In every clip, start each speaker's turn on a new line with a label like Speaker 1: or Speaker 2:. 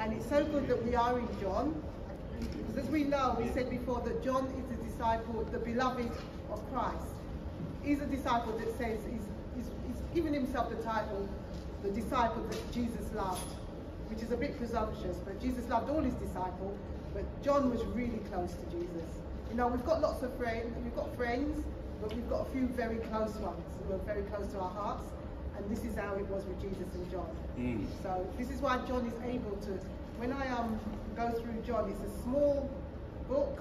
Speaker 1: And it's so good that we are in John, because as we know, we said before that John is a disciple, the beloved of Christ. He's a disciple that says he's, he's, he's given himself the title, the disciple that Jesus loved, which is a bit presumptuous, but Jesus loved all his disciples, but John was really close to Jesus. You know, we've got lots of friends, we've got friends, but we've got a few very close ones who are very close to our hearts. And this is how it was with Jesus and John.
Speaker 2: Mm.
Speaker 1: So this is why John is able to, when I um, go through John, it's a small book,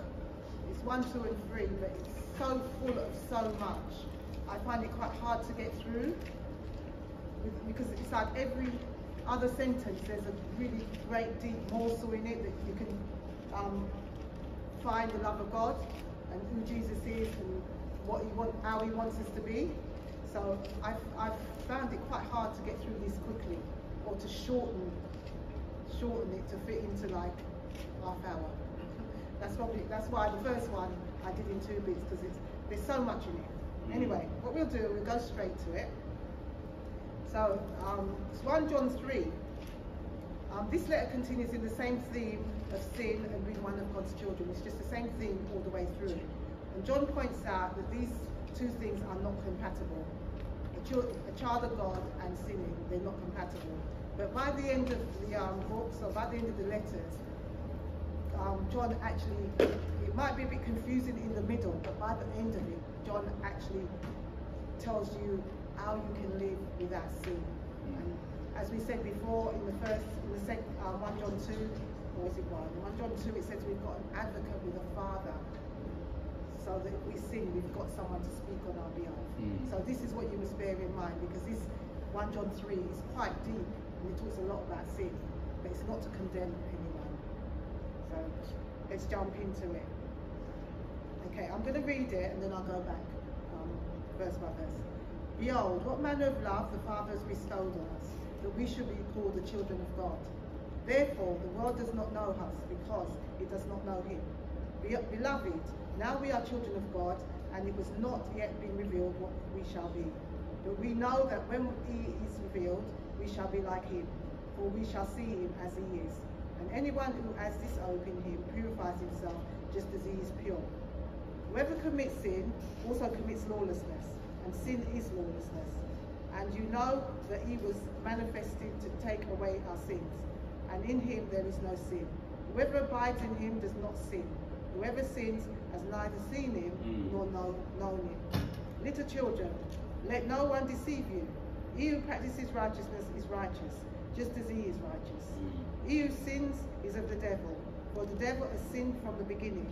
Speaker 1: it's one, two and three, but it's so full of so much. I find it quite hard to get through because it's like every other sentence, there's a really great deep morsel in it that you can um, find the love of God and who Jesus is and what he want, how he wants us to be. So I've, I've found it quite hard to get through this quickly or to shorten shorten it to fit into like half hour. That's probably that's why the first one I did in two bits because it's there's so much in it. Anyway, what we'll do, we'll go straight to it. So um, it's 1 John 3. Um, this letter continues in the same theme of sin and being one of God's children. It's just the same theme all the way through. And John points out that these two things are not compatible. A, chil- a child of God and sinning, they're not compatible. But by the end of the um, book, so by the end of the letters, um, John actually, it might be a bit confusing in the middle, but by the end of it, John actually tells you how you can live without sin. And as we said before, in the first, in the second, uh, 1 John 2, or is it 1? 1 John 2, it says we've got an advocate with the father. So that we sin, we've got someone to speak on our behalf.
Speaker 2: Mm.
Speaker 1: So this is what you must bear in mind, because this 1 John 3 is quite deep, and it talks a lot about sin, but it's not to condemn anyone. So let's jump into it. Okay, I'm going to read it and then I'll go back um, verse by verse. Behold, what manner of love the Father has bestowed on us, that we should be called the children of God. Therefore, the world does not know us because it does not know him. Beloved, now we are children of God, and it was not yet been revealed what we shall be. But we know that when he is revealed, we shall be like him, for we shall see him as he is. And anyone who has in him purifies himself just as he is pure. Whoever commits sin also commits lawlessness, and sin is lawlessness. And you know that he was manifested to take away our sins, and in him there is no sin. Whoever abides in him does not sin. Whoever sins has neither seen him
Speaker 2: Mm.
Speaker 1: nor know, known him. Little children, let no one deceive you. He who practices righteousness is righteous, just as he is righteous.
Speaker 2: Mm.
Speaker 1: He who sins is of the devil, for the devil has sinned from the beginning.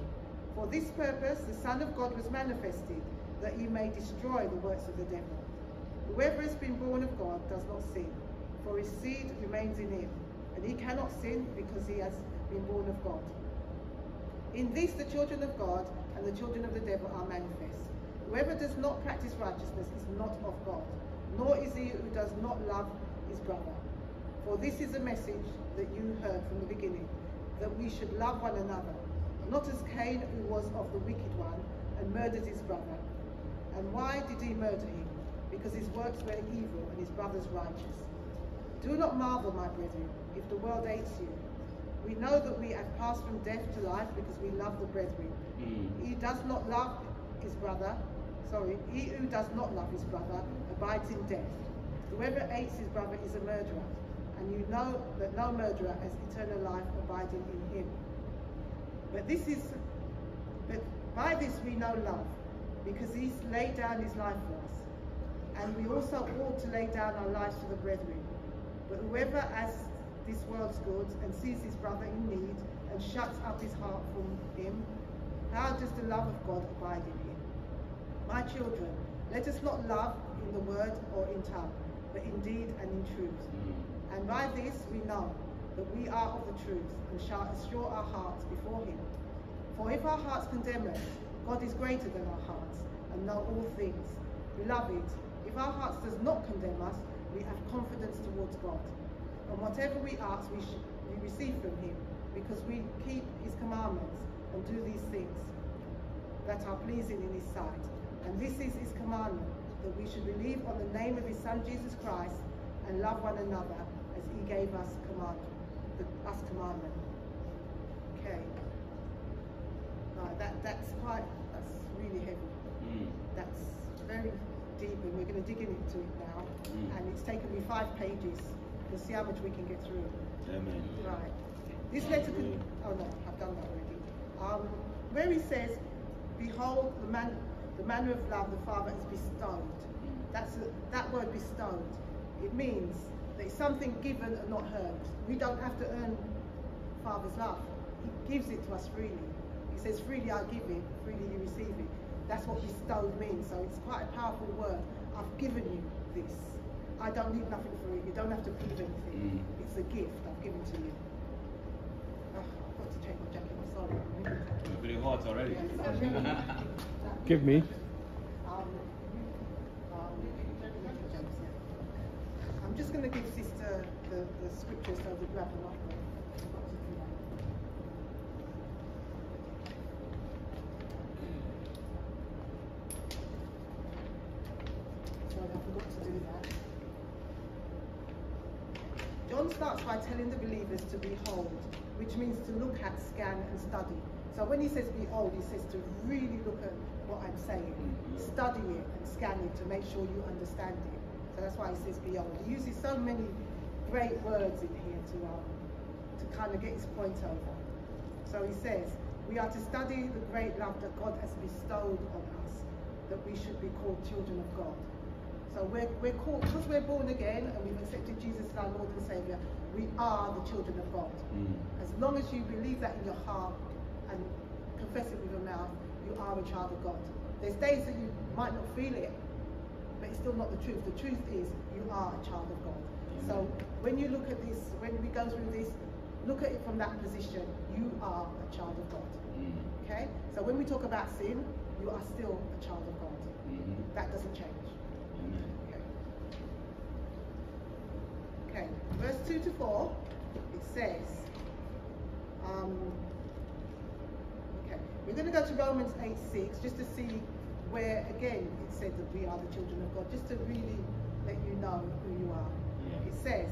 Speaker 1: For this purpose the Son of God was manifested, that he may destroy the works of the devil. Whoever has been born of God does not sin, for his seed remains in him, and he cannot sin because he has been born of God. In this the children of God and the children of the devil are manifest. Whoever does not practice righteousness is not of God, nor is he who does not love his brother. For this is the message that you heard from the beginning, that we should love one another, not as Cain who was of the wicked one and murdered his brother. And why did he murder him? Because his works were evil and his brother's righteous. Do not marvel, my brethren, if the world hates you. We know that we have passed from death to life because we love the brethren.
Speaker 2: Mm.
Speaker 1: He does not love his brother, sorry, he who does not love his brother abides in death. Whoever hates his brother is a murderer, and you know that no murderer has eternal life abiding in him. But this is, but by this we know love, because he's laid down his life for us. And we also ought to lay down our lives for the brethren. But whoever has this world's goods and sees his brother in need and shuts up his heart from him, how does the love of God abide in him? My children, let us not love in the word or in tongue, but in deed and in truth.
Speaker 2: Mm.
Speaker 1: And by this we know that we are of the truth and shall assure our hearts before him. For if our hearts condemn us, God is greater than our hearts and know all things. Beloved, if our hearts does not condemn us, we have confidence towards God. And whatever we ask, we, sh- we receive from him, because we keep his commandments and do these things that are pleasing in his sight. And this is his commandment, that we should believe on the name of his Son Jesus Christ and love one another as he gave us command, the, us commandment. Okay. Right, that that's quite that's really heavy.
Speaker 2: Mm.
Speaker 1: That's very deep, and we're going to dig into it now.
Speaker 2: Mm.
Speaker 1: And it's taken me five pages. We'll see how much we can get through.
Speaker 2: Amen.
Speaker 1: Right. This letter could. Oh no, I've done that already. Um, where he says, "Behold, the man, the manner of love the Father has bestowed." That's a, that word bestowed. It means that it's something given and not earned. We don't have to earn Father's love. He gives it to us freely. He says, "Freely I give it, freely you receive it." That's what bestowed means. So it's quite a powerful word. I've given you this. I don't need nothing for it. You don't have to prove anything.
Speaker 2: Mm.
Speaker 1: It's a gift I've given to you. Oh, I've got to take my jacket. I'm sorry. I'm.
Speaker 2: You're pretty hot already.
Speaker 1: Yes, really-
Speaker 3: Give me.
Speaker 1: Um, um, I'm just going to give Sister the, the scriptures so we grab them up. I've got to do that. Sorry, I forgot to do that. John starts by telling the believers to behold, which means to look at, scan, and study. So when he says behold, he says to really look at what I'm saying, study it and scan it to make sure you understand it. So that's why he says behold. He uses so many great words in here to um, to kind of get his point over. So he says, we are to study the great love that God has bestowed on us, that we should be called children of God. So we're, we're called, because we're born again and we've accepted Jesus as our Lord and Saviour, we are the children of God.
Speaker 2: Mm.
Speaker 1: As long as you believe that in your heart and confess it with your mouth, you are a child of God. There's days that you might not feel it, but it's still not the truth. The truth is you are a child of God. So when you look at this, when we go through this, look at it from that position. You are a child of God.
Speaker 2: Mm.
Speaker 1: Okay? So when we talk about sin, you are still a child of God.
Speaker 2: Mhm.
Speaker 1: That doesn't change.
Speaker 2: Amen.
Speaker 1: Okay. Okay, verse 2 to 4, it says, um, okay, we're going to go to Romans 8 6 just to see where, again, it said that we are the children of God, just to really let you know who you are.
Speaker 2: Yeah.
Speaker 1: It says,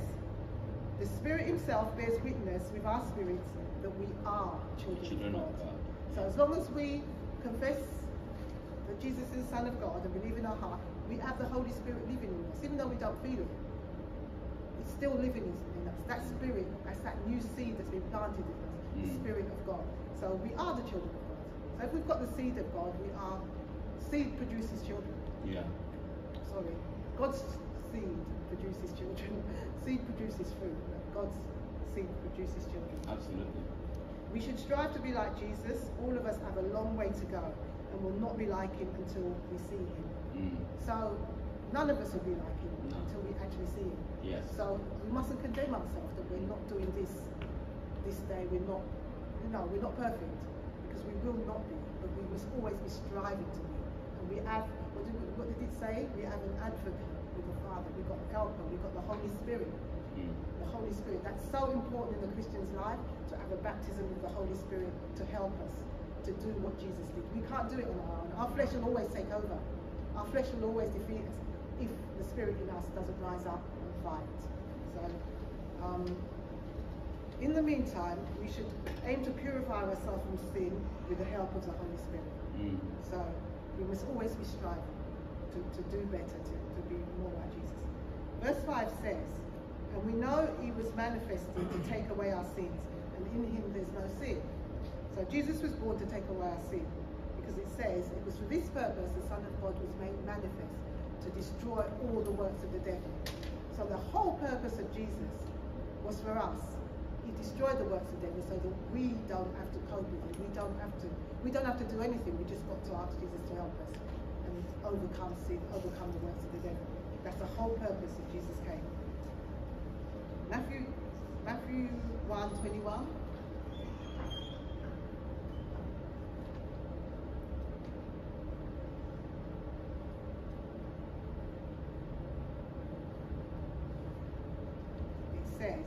Speaker 1: the Spirit Himself bears witness with our spirits that we are children,
Speaker 2: Children
Speaker 1: of
Speaker 2: of
Speaker 1: God.
Speaker 2: God.
Speaker 1: So as long as we confess that Jesus is the Son of God and believe in our heart, we have the Holy Spirit living in us, even though we don't feel it. Still living in us. That spirit, that's that new seed that's been planted in us, the
Speaker 2: Mm.
Speaker 1: Spirit of God. So we are the children of God. So if we've got the seed of God, we are. Seed produces children.
Speaker 2: Yeah.
Speaker 1: Sorry, God's seed produces children. seed produces fruit. God's seed produces children.
Speaker 2: Absolutely.
Speaker 1: We should strive to be like Jesus. All of us have a long way to go and will not be like him until we see him.
Speaker 2: Mm.
Speaker 1: So none of us will be like him
Speaker 2: No.
Speaker 1: until we actually see him.
Speaker 2: Yes.
Speaker 1: So we mustn't condemn ourselves that we're not doing this this day. We're not, you know, we're not perfect because we will not be, but we must always be striving to be. And we have, what did, what did it say? We have an advocate with the Father. We've got a helper. We've got the Holy Spirit.
Speaker 2: Mm.
Speaker 1: The Holy Spirit. That's so important in the Christian's life to have a baptism with the Holy Spirit to help us to do what Jesus did. We can't do it on our own. Our flesh will always take over. Our flesh will always defeat us if the Spirit in us doesn't rise up and fight. So, um, in the meantime, we should aim to purify ourselves from sin with the help of the Holy Spirit.
Speaker 2: Mm.
Speaker 1: So we must always be striving to, to do better, to, to be more like Jesus. Verse 5 says, And we know he was manifested to take away our sins, and in him there's no sin. So Jesus was born to take away our sin, because it says it was for this purpose the Son of God was made manifest, to destroy all the works of the devil. So the whole purpose of Jesus was for us. He destroyed the works of the devil so that we don't have to cope with it. We don't have to we don't have to do anything. We just got to ask Jesus to help us and overcome sin, overcome the works of the devil. That's the whole purpose of Jesus came. Matthew Matthew 1 21. It says,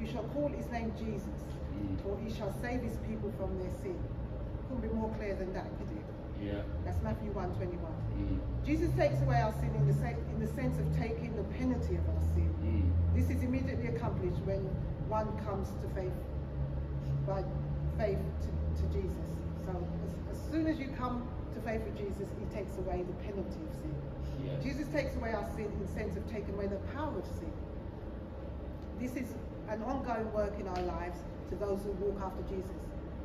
Speaker 1: You shall call his name Jesus,
Speaker 2: Mm.
Speaker 1: for he shall save his people from their sin. Couldn't be more clear than that, could it?
Speaker 2: Yeah.
Speaker 1: That's Matthew 1 21.
Speaker 2: Mm.
Speaker 1: Jesus takes away our sin in the, se- in the sense of taking the penalty of our sin.
Speaker 2: Mm.
Speaker 1: This is immediately accomplished when one comes to faith by faith to, to Jesus. So as, as soon as you come to faith with Jesus, he takes away the penalty of sin.
Speaker 2: Yes.
Speaker 1: Jesus takes away our sin in the sense of taking away the power of sin. This is an ongoing work in our lives to those who walk after Jesus.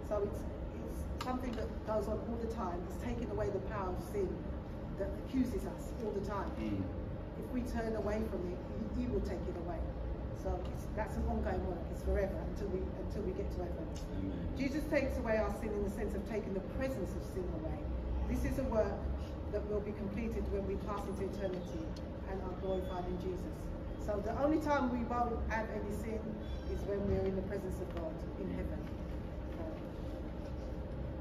Speaker 1: So it's, it's something that goes on all the time. It's taking away the power of sin that accuses us all the time.
Speaker 2: Mm.
Speaker 1: If we turn away from it, he, he will take it away. So it's, that's an ongoing work. It's forever until we until we get to heaven.
Speaker 2: Amen.
Speaker 1: Jesus takes away our sin in the sense of taking the presence of sin away. This is a work that will be completed when we pass into eternity and are glorified in Jesus. So the only time we won't have any sin is when we're in the presence of God in heaven.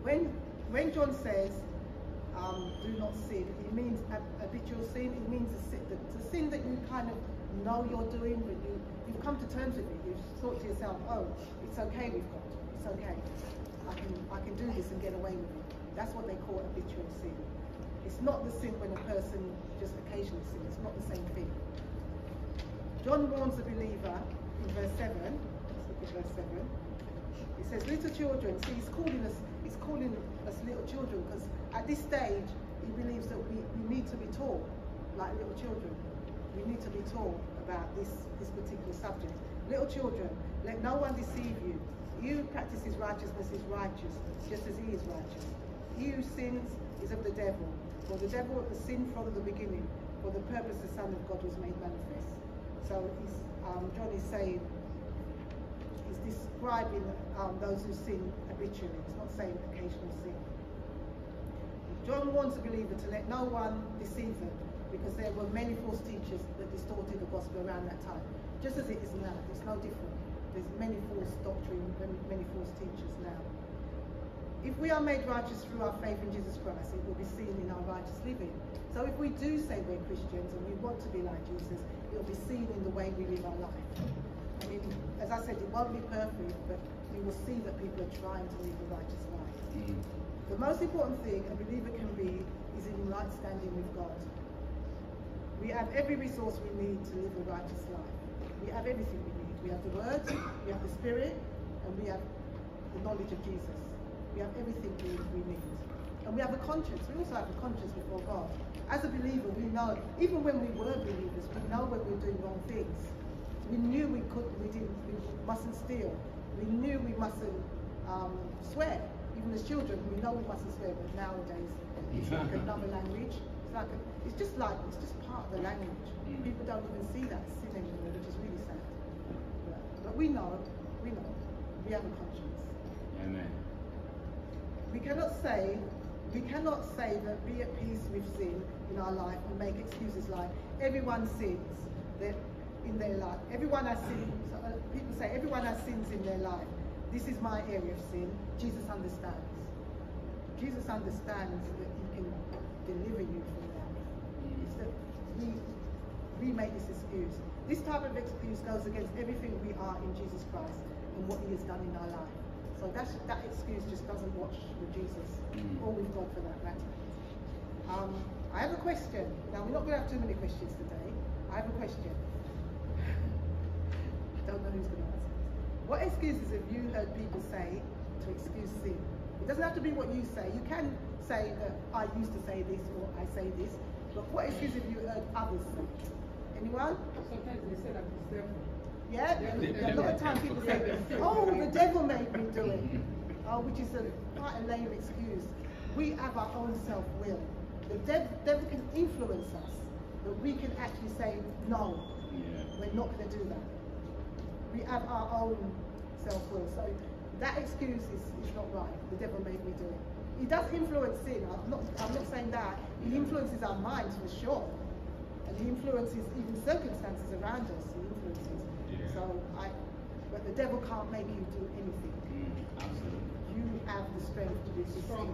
Speaker 1: When when John says, um, "Do not sin," it means habitual sin. It means a sin, the, the sin that you kind of know you're doing, but you you've come to terms with it. You've thought to yourself, "Oh, it's okay with God. It's okay. I can I can do this and get away with it." That's what they call habitual sin. It's not the sin when a person just occasionally sins. It's not the same thing. John warns the believer in verse 7. Let's look at verse 7. He says, little children, see he's calling us, he's calling us little children because at this stage he believes that we, we need to be taught like little children. We need to be taught about this, this particular subject. Little children, let no one deceive you. You practices righteousness is righteous, just as he is righteous. He who sins is of the devil, for the devil sinned from the beginning, for the purpose the Son of God was made manifest. So um, John is saying, he's describing um, those who sin habitually. It's not saying occasional sin. John warns a believer to let no one deceive them, because there were many false teachers that distorted the gospel around that time. Just as it is now, it's no different. There's many false doctrine, many false teachers now. If we are made righteous through our faith in Jesus Christ, it will be seen in our righteous living. So if we do say we're Christians and we want to be like Jesus, it will be seen in the way we live our life. I mean, as I said, it won't be perfect, but you will see that people are trying to live a righteous life.
Speaker 2: Mm.
Speaker 1: The most important thing a believer can be is in right standing with God. We have every resource we need to live a righteous life. We have everything we need. We have the Word, we have the Spirit, and we have the knowledge of Jesus. We have everything we, we need. And we have a conscience. We also have a conscience before God. As a believer, we know, even when we were believers, we know when we're doing wrong things. We knew we could, we didn't, we mustn't steal. We knew we mustn't um, swear. Even as children, we know we mustn't swear, but nowadays it's like another language. It's like a, it's just like it's just part of the language.
Speaker 2: Mm.
Speaker 1: People don't even see that sin anymore, which is really sad. But, but we know, we know, we have a conscience.
Speaker 2: Amen.
Speaker 1: We cannot say, we cannot say that be at peace with sin in our life and make excuses like everyone sins that in their life. Everyone has sins. So, uh, people say everyone has sins in their life. This is my area of sin. Jesus understands. Jesus understands that he can deliver you from that. It's that we, we make this excuse. This type of excuse goes against everything we are in Jesus Christ and what he has done in our life. So that's, that excuse just doesn't wash with Jesus or with God for that matter. Um, I have a question. Now, we're not going to have too many questions today. I have a question. I don't know who's going to answer this. What excuses have you heard people say to excuse sin? It doesn't have to be what you say. You can say that I used to say this or I say this, but what excuses have you heard others say? Anyone?
Speaker 3: Sometimes they say that it's devil.
Speaker 1: Yeah, a lot of times people say, "Oh, the devil made me do it," oh, which is a quite a lame excuse. We have our own self-will. The dev- devil can influence us, but we can actually say, "No,
Speaker 2: Yeah.
Speaker 1: we're not going to do that." We have our own self-will. So that excuse is, is not right. The devil made me do it. He does influence sin. I'm not, I'm not saying that. He influences our minds for sure. And he influences even circumstances around us. He. So I, but the devil can't make you do anything.
Speaker 2: Mm. Absolutely.
Speaker 1: You have the strength to resist
Speaker 3: Strong.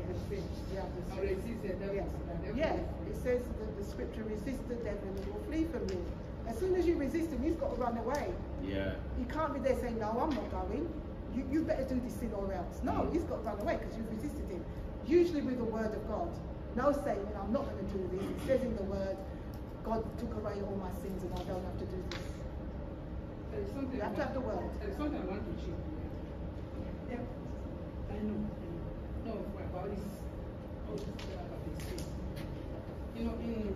Speaker 1: Yes, you have the strength.
Speaker 3: resist the devil.
Speaker 1: Yes.
Speaker 3: The devil
Speaker 1: Yeah, it says that the scripture resist the devil and he will flee from you. As soon as you resist him, he's got to run away.
Speaker 2: Yeah.
Speaker 1: He can't be there saying, no, I'm not going. You, you better do this sin or else. No,
Speaker 2: Mm.
Speaker 1: he's got to run away because you've resisted him. Usually with the word of God. No saying, I'm not going to do this. It says in the word, God took away all my sins and I don't have to do this.
Speaker 3: There's something
Speaker 1: You have to
Speaker 3: I
Speaker 1: have the word.
Speaker 3: There's something I want to achieve. Yeah. I know. No. All this stuff about this. You know, in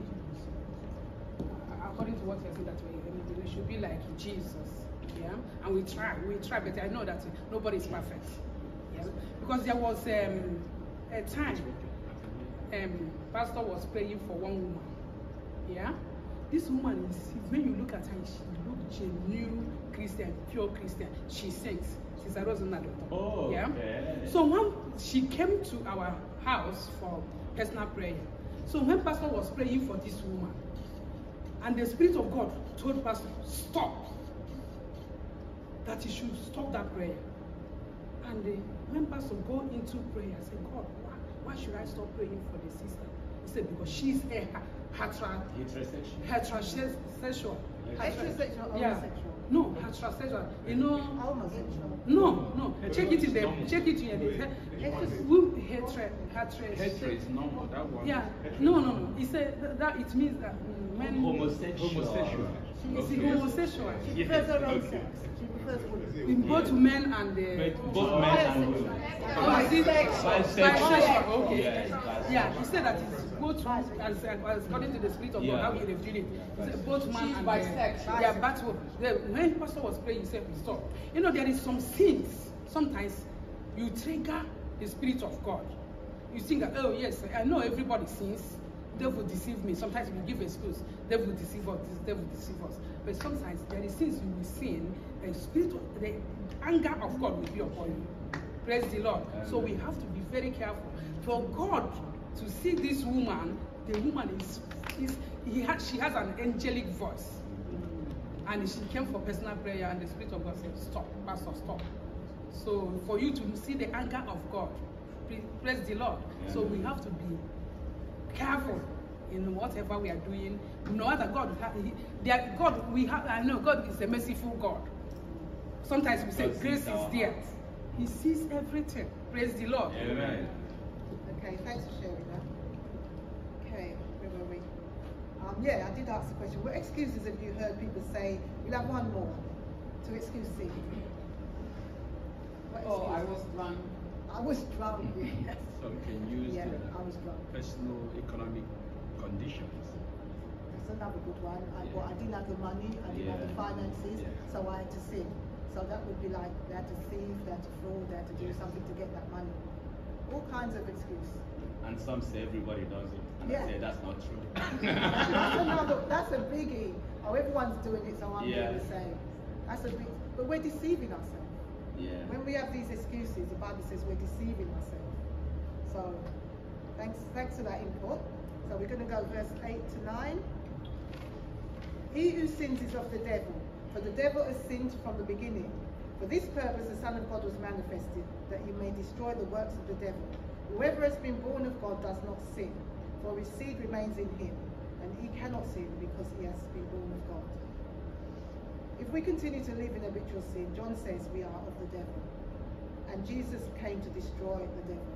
Speaker 3: uh, according to what you said that way, I we should be like Jesus. Yeah, and we try, we try, but I know that nobody is perfect. Yeah, because there was um, a time um, pastor was praying for one woman. Yeah, this woman is when you look at her, she look genuine Christian, pure Christian. She sings. She's a Rosanna daughter.
Speaker 2: Oh,
Speaker 3: yeah.
Speaker 2: okay.
Speaker 3: So when she came to our house for personal prayer, so when pastor was praying for this woman, and the spirit of God told pastor stop, that he should stop that prayer. And uh, when pastor go into prayer, I said, God, why, why should I stop praying for the sister? He said, because she's a
Speaker 2: Heterosexual.
Speaker 3: heterosexual.
Speaker 1: Heterosexual or
Speaker 3: Yeah.
Speaker 1: homosexual?
Speaker 3: No, heterosexual. You know,
Speaker 1: Homosexual.
Speaker 3: no, no. Check it in the check it in the
Speaker 1: Heterosexual.
Speaker 3: who hatred hatred.
Speaker 4: Hatred is normal. That one.
Speaker 3: Yeah. No, no, no. He said that, that it means that mm, when
Speaker 2: Homosexual.
Speaker 4: Homosexual.
Speaker 3: it's
Speaker 2: Okay.
Speaker 3: homosexual.
Speaker 1: She prefers her own sex. She prefers.
Speaker 3: In both men and the
Speaker 2: But both men and women.
Speaker 3: Oh, is it
Speaker 2: Bisexual.
Speaker 3: bisexual? Okay.
Speaker 2: Yes.
Speaker 3: Yeah, he said that it's both as, as according to the spirit of
Speaker 2: Yeah.
Speaker 3: God, how he revealed it. He said both man
Speaker 5: She's
Speaker 3: and uh,
Speaker 5: bisexual.
Speaker 3: Yeah, but when pastor was praying, he said, stop. You know, there is some sins. Sometimes you trigger the spirit of God. You think that, oh yes, I know everybody sins. Devil deceive me. Sometimes we give excuse. Devil deceive us. This devil deceive us. But sometimes there is sins you will sin. Eh, the spirit, of, the anger of God will be upon you. Praise the Lord. So we have to be very careful. For God to see this woman, the woman is, is he has, she has an angelic voice. And she came for personal prayer, and the Spirit of God said, Stop, Pastor, stop. So, for you to see the anger of God, praise the Lord. So, we have to be careful in whatever we are doing. No other God, ha- God, we have. I know God is a merciful God. Sometimes we say
Speaker 2: God
Speaker 3: grace is there.
Speaker 2: hearts.
Speaker 3: He sees everything. Praise the Lord.
Speaker 2: Amen.
Speaker 1: Okay, thanks for sharing that. Okay, where were we? Um, yeah, I did ask the question. What excuses have you heard people say? We'll have one more to excuse sin.
Speaker 5: Oh, I was drunk.
Speaker 1: I was drunk. Yes.
Speaker 4: Some can use
Speaker 1: Yeah,
Speaker 4: their
Speaker 1: I was drunk.
Speaker 4: personal economic conditions.
Speaker 1: That's another good one. I, well, I didn't have the money, I didn't have the finances, so I had to sin. So that would be like they had to thief, they had to fraud, they had to do something to get that money. All kinds of excuses.
Speaker 2: And some say everybody does it. And
Speaker 1: Yeah.
Speaker 2: I say that's not true.
Speaker 1: that's another, that's a biggie. Oh, everyone's doing it, so I'm
Speaker 2: Yeah.
Speaker 1: doing the same. That's a big, but we're deceiving ourselves.
Speaker 2: yeah.
Speaker 1: When we have these excuses, the Bible says we're deceiving ourselves. So, thanks, thanks for that input. So we're going to go verse eight to nine. He who sins is of the devil, for the devil has sinned from the beginning. For this purpose the Son of God was manifested, that he may destroy the works of the devil. Whoever has been born of God does not sin, for his seed remains in him, and he cannot sin because he has been born of God. If we continue to live in habitual sin, John says we are of the devil. And Jesus came to destroy the devil.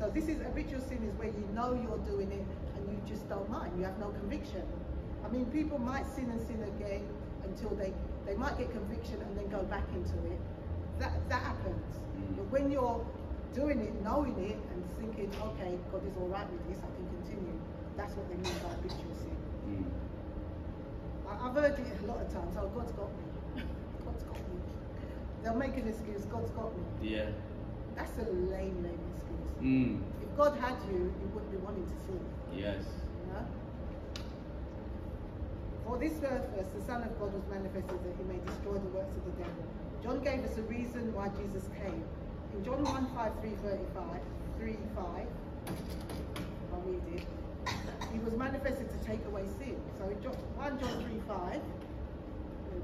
Speaker 1: So this is habitual sin is where you know you're doing it and you just don't mind. You have no conviction. I mean, people might sin and sin again until they, they might get conviction and then go back into it. That, that happens.
Speaker 2: Mm.
Speaker 1: But when you're doing it, knowing it and thinking, okay, God is all right with this, I can continue. That's what they mean by habitual sin.
Speaker 2: Mm.
Speaker 1: I- I've heard it a lot of times. Oh, God's got me. God's got me. They'll make an excuse. God's got me.
Speaker 2: Yeah.
Speaker 1: That's a lame, lame excuse.
Speaker 2: Mm.
Speaker 1: If God had you, you wouldn't be wanting to sin.
Speaker 2: Yes.
Speaker 1: For this purpose, the Son of God was manifested that he may destroy the works of the devil. John gave us a reason why Jesus came. In John 1 5 3 35, 3 5, I'll read it. He was manifested to take away sin. So in John, 1 John 3 5,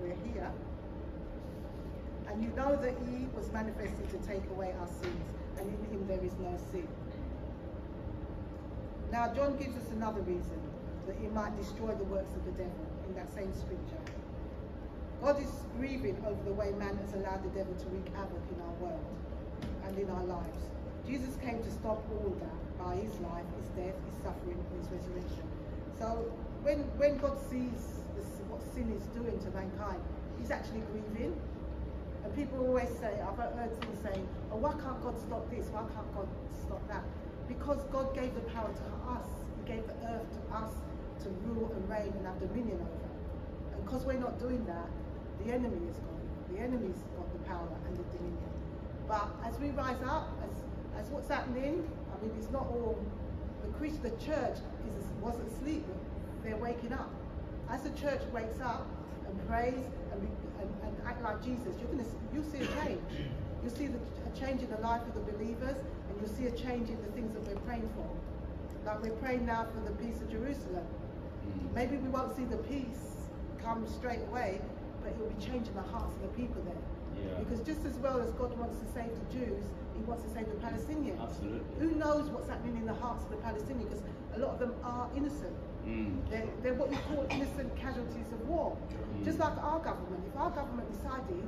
Speaker 1: we're here, and you know that he was manifested to take away our sins, and in him there is no sin. Now, John gives us another reason that he might destroy the works of the devil in that same scripture. God is grieving over the way man has allowed the devil to wreak havoc in our world and in our lives. Jesus came to stop all that by his life, his death, his suffering, his resurrection. So when when God sees this, what sin is doing to mankind, he's actually grieving. And people always say, I've heard things saying, oh, why can't God stop this? Why can't God stop that? Because God gave the power to us. He gave the earth to us to rule and reign and have dominion over. And because we're not doing that, the enemy is gone. The enemy's got the power and the dominion. But as we rise up, as, as what's happening, I mean, it's not all, the Christ, the church is, wasn't asleep, they're waking up. As the church wakes up and prays and, and, and act like Jesus, you're gonna, you'll see a change. You'll see the, a change in the life of the believers and you'll see a change in the things that we're praying for. Like we're praying now for the peace of Jerusalem.
Speaker 2: Mm.
Speaker 1: Maybe we won't see the peace come straight away, but it will be changing the hearts of the people there.
Speaker 2: Yeah.
Speaker 1: Because just as well as God wants to save the Jews, He wants to save the Palestinians.
Speaker 2: Absolutely.
Speaker 1: Who knows what's happening in the hearts of the Palestinians? Because a lot of them are innocent.
Speaker 2: Mm.
Speaker 1: They're, they're what you call innocent casualties of war.
Speaker 2: Mm.
Speaker 1: Just like our government. If our government decided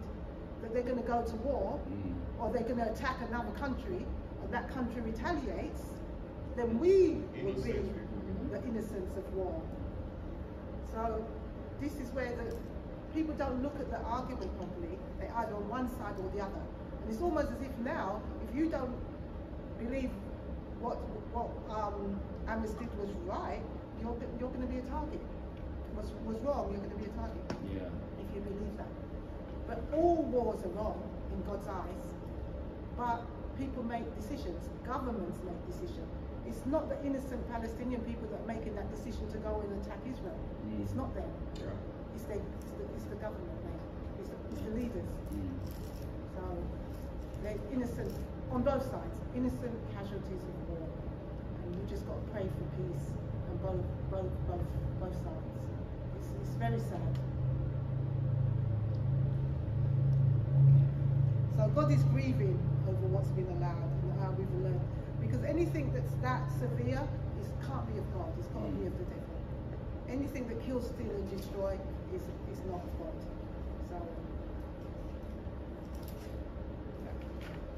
Speaker 1: that they're going to go to war,
Speaker 2: Mm.
Speaker 1: or they're going to attack another country, and that country retaliates, then we would be the innocents of war. So this is where the people don't look at the argument properly. They either on one side or the other. And it's almost as if now, if you don't believe what what um, Amnesty did was right, you're you're going to be a target. Was was wrong, you're going to be a target
Speaker 2: Yeah.
Speaker 1: if you believe that. But all wars are wrong in God's eyes. But people make decisions, governments make decisions. It's not the innocent Palestinian people that are making that decision to go and attack Israel.
Speaker 2: Mm.
Speaker 1: It's not them.
Speaker 4: Yeah.
Speaker 1: It's the, it's the, it's the government now. It's the, it's the leaders.
Speaker 2: Mm.
Speaker 1: So they're innocent on both sides, innocent casualties of war. And you just got to pray for peace on both both both both sides. It's, it's very sad. So God is grieving over what's been allowed how we've learned. Because anything that's that severe is can't be of God. It's got to be of the devil. Anything that kills, steal, and destroy is is not of God. So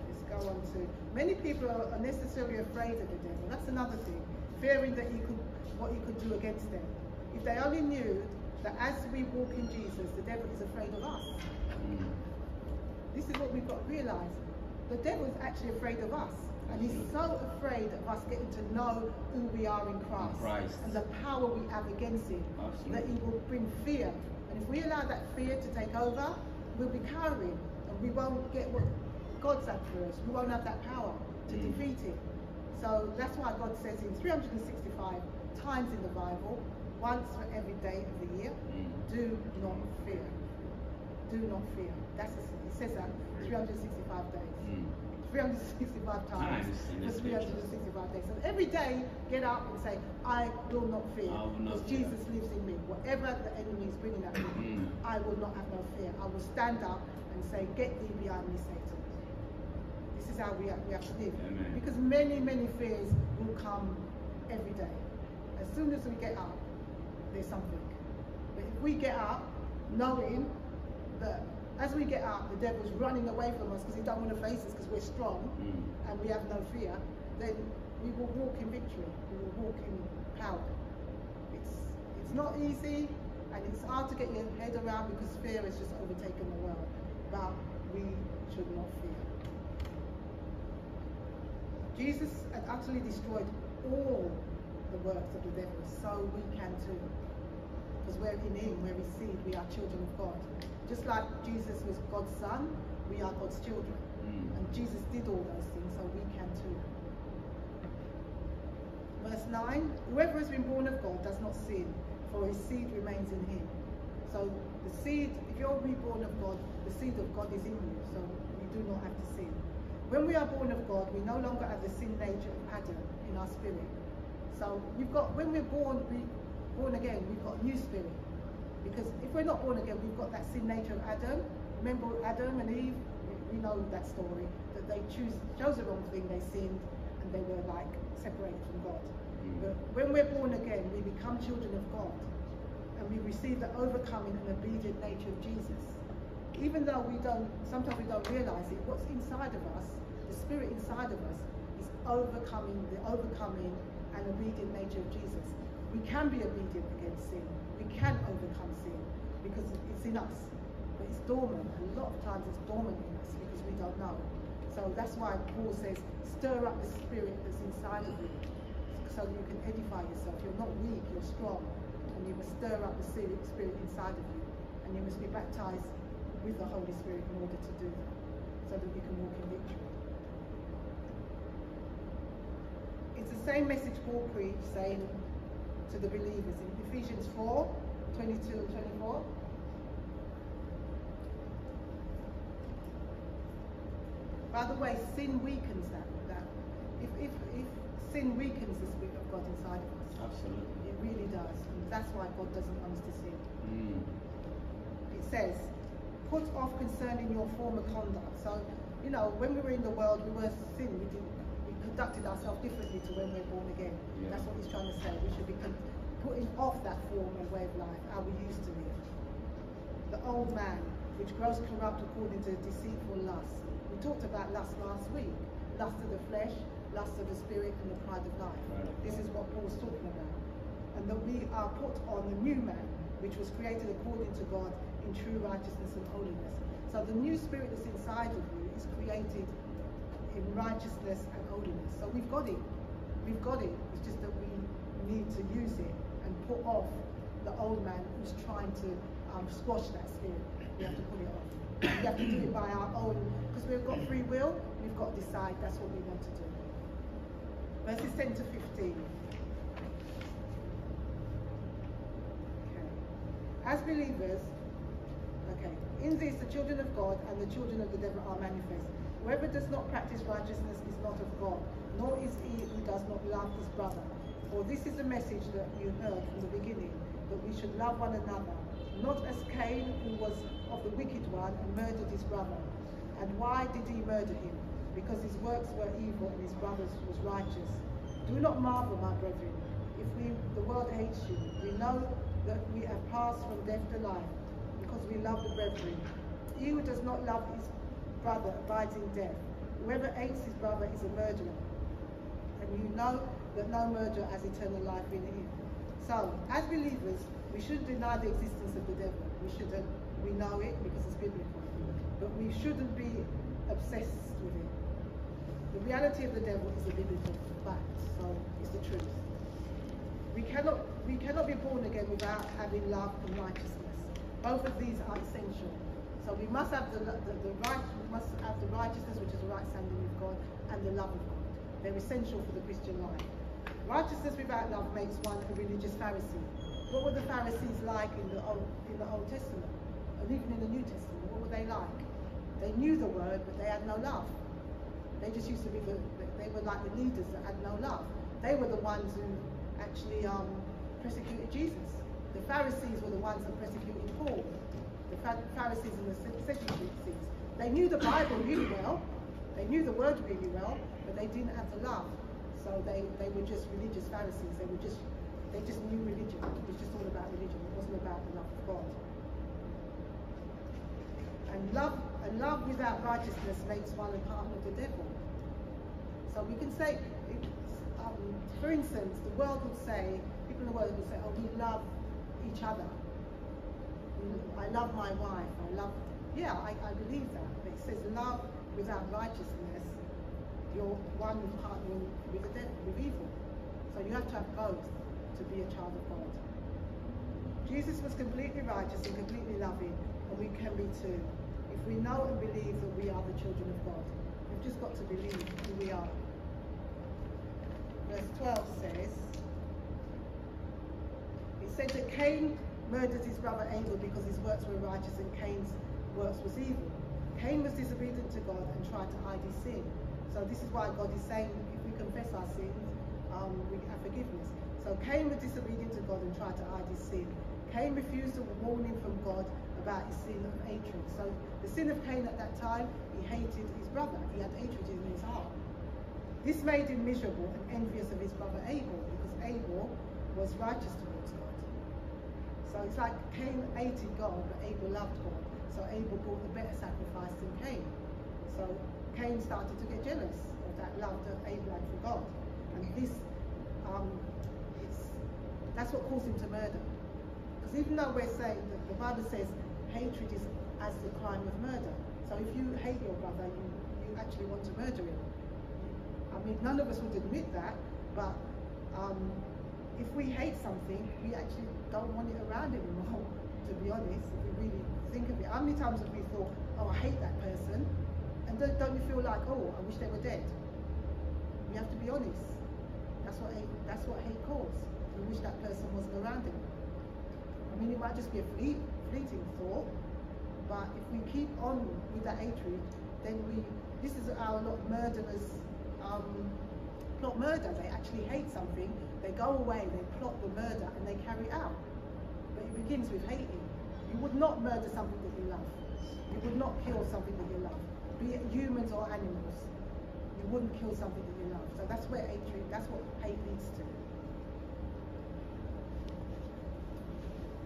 Speaker 1: let's go on to many people are unnecessarily afraid of the devil. That's another thing, fearing that he could what he could do against them. If they only knew that as we walk in Jesus, the devil is afraid of us.
Speaker 2: Mm.
Speaker 1: This is what we've got to realize. The devil is actually afraid of us. And he's so afraid of us getting to know who we are in Christ,
Speaker 2: Christ.
Speaker 1: and the power we have against him, that he will bring fear. And if we allow that fear to take over, we'll be cowering and we won't get what God's had for us. We won't have that power to
Speaker 2: Mm.
Speaker 1: defeat him. So that's why God says in 365 times in the Bible, once for every day of the year,
Speaker 2: Mm.
Speaker 1: do not fear. Do not fear. That's a, it says that 365 days.
Speaker 2: Mm.
Speaker 1: 365 times for 365 days. So every day, get up and say, I will not fear.
Speaker 2: I will not
Speaker 1: because. Jesus lives in me. Whatever the enemy is bringing at me,
Speaker 2: Mm.
Speaker 1: I will not have no fear. I will stand up and say, Get thee behind me, Satan. This is how we have, we have to live.
Speaker 2: Amen.
Speaker 1: Because many, many fears will come every day. As soon as we get up, there's something. But if we get up knowing that as we get up, the devil's running away from us because he don't want to face us because we're strong
Speaker 2: Mm.
Speaker 1: and we have no fear, then we will walk in victory. We will walk in power. It's it's not easy and it's hard to get your head around because fear has just overtaken the world. But we should not fear. Jesus had utterly destroyed all the works of the devil, so we can too. Because we're in him, we're his seed, we are children of God. Just like Jesus was God's son, we are God's children.
Speaker 2: Mm.
Speaker 1: And Jesus did all those things, so we can too. Verse 9 Whoever has been born of God does not sin, for his seed remains in him. So the seed, if you're reborn of God, the seed of God is in you, so you do not have to sin. When we are born of God, we no longer have the sin nature of Adam in our spirit. So you've got when we're born, we born again, we've got a new spirit. Because if we're not born again, we've got that sin nature of Adam. Remember Adam and Eve? We, we know that story. That they choose chose the wrong thing, they sinned, and they were like separated from God.
Speaker 2: Mm.
Speaker 1: But when we're born again, we become children of God, and we receive the overcoming and obedient nature of Jesus. Even though we don't, sometimes we don't realize it, what's inside of us, the spirit inside of us, is overcoming the overcoming and obedient nature of Jesus. We can be obedient against sin. We can overcome sin because it's in us. but it's dormant. A lot of times it's dormant in us because we don't know. So that's why Paul says, stir up the spirit that's inside of you so you can edify yourself. You're not weak, you're strong. And you must stir up the spirit spirit inside of you. And you must be baptized with the Holy Spirit in order to do that, so that you can walk in victory. It's the same message Paul preached, saying to the believers in Ephesians 4 22 and 24. By the way, sin weakens that. that. If, if, if sin weakens the Spirit of God inside of us,
Speaker 2: Absolutely.
Speaker 1: it really does. And that's why God doesn't want us to sin.
Speaker 2: Mm.
Speaker 1: It says, put off concerning your former conduct. So, you know, when we were in the world, we were sin. We didn't. Conducted ourselves differently to when we're born again.
Speaker 2: Yeah.
Speaker 1: That's what he's trying to say. We should be putting off that form and way of life, how we used to live. The old man, which grows corrupt according to deceitful lust. We talked about lust last week. Lust of the flesh, lust of the spirit, and the pride of life.
Speaker 2: Right.
Speaker 1: This is what Paul's talking about. And that we are put on the new man, which was created according to God in true righteousness and holiness. So the new spirit that's inside of you is created in righteousness and holiness. So we've got it. We've got it. It's just that we need to use it and put off the old man who's trying to um, squash that spirit. We have to put it off. We have to do it by our own, because we've got free will, we've got to decide that's what we want to do. Verses 10 to 15. Okay. As believers, okay, in this the children of God and the children of the devil are manifest. Whoever does not practice righteousness is not of God, nor is he who does not love his brother. For this is the message that you heard from the beginning, that we should love one another, not as Cain, who was of the wicked one and murdered his brother. And why did he murder him? Because his works were evil and his brother's was righteous. Do not marvel, my brethren, if we the world hates you. We know that we have passed from death to life, because we love the brethren. He who does not love his brother abides in death. Whoever hates his brother is a murderer. And you know that no murderer has eternal life in him. So, as believers, we shouldn't deny the existence of the devil. We shouldn't. We know it because it's biblical. But we shouldn't be obsessed with it. The reality of the devil is a biblical fact, so it's the truth. We cannot we cannot be born again without having love and righteousness. Both of these are essential. So we must have the, the, the right we must have the righteousness, which is the right standing with God, and the love of God. They're essential for the Christian life. Righteousness without love makes one a religious Pharisee. What were the Pharisees like in the Old in the Old Testament? And even in the New Testament, what were they like? They knew the word, but they had no love. They just used to be the, they were like the leaders that had no love. They were the ones who actually um, persecuted Jesus. The Pharisees were the ones that persecuted Paul. Pharisees and the Sadducees. They knew the Bible really well. They knew the word really well, but they didn't have the love. So they, they were just religious Pharisees. They were just they just knew religion. It was just all about religion. It wasn't about the love of God. And love and love without righteousness makes one a partner of the devil. So we can say, um, for instance, the world would say, people in the world would say, oh, we love each other. I love my wife. I love, yeah, I, I believe that. But it says love without righteousness, you're one partnering with the devil, with evil. So you have to have both to be a child of God. Jesus was completely righteous and completely loving, and we can be too. If we know and believe that we are the children of God, we've just got to believe who we are. Verse 12 says, it said that Cain murdered his brother Abel because his works were righteous and Cain's works was evil. Cain was disobedient to God and tried to hide his sin. So this is why God is saying if we confess our sins, um, we have forgiveness. So Cain was disobedient to God and tried to hide his sin. Cain refused a warning from God about his sin of hatred. So the sin of Cain at that time, he hated his brother. He had hatred in his heart. This made him miserable and envious of his brother Abel because Abel was righteous towards God. So it's like Cain hated God, but Abel loved God. So Abel brought the better sacrifice than Cain. So Cain started to get jealous of that love that Abel had for God. And this, um, that's what caused him to murder. Because even though we're saying that the Bible says hatred is as the crime of murder. So if you hate your brother, you, you actually want to murder him. I mean, none of us would admit that, but um, if we hate something, we actually don't want it around anymore, to be honest, if we really think of it. How many times have we thought, oh, I hate that person? And don't, don't you feel like, oh, I wish they were dead? We have to be honest. That's what hate, that's what hate calls. We wish that person wasn't around. I mean, it might just be a fleet, fleeting thought, but if we keep on with that hatred, then we, this is our lot of murderers um, plot murder. They actually hate something, they go away, they plot the murder, and they carry it out. But it begins with hating. You would not murder something that you love. You would not kill something that you love, be it humans or animals. You wouldn't kill something that you love. So that's where hatred, that's what hate leads to.